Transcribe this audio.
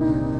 Oh.